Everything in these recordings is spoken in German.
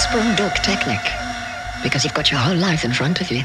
Vorsprung Dirk Technic. Because you've got your whole life in front of you.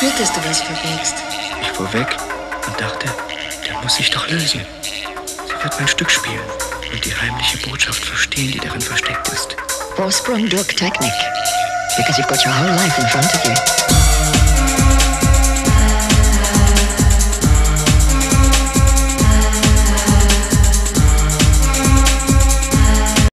Ich gespürt, dass du was verbiegst. Ich fuhr weg und dachte, der muss sich doch lösen. Sie wird mein Stück spielen und die heimliche Botschaft verstehen, die darin versteckt ist. Vorsprung Dirk Technic. Because you've got your whole life in front of you.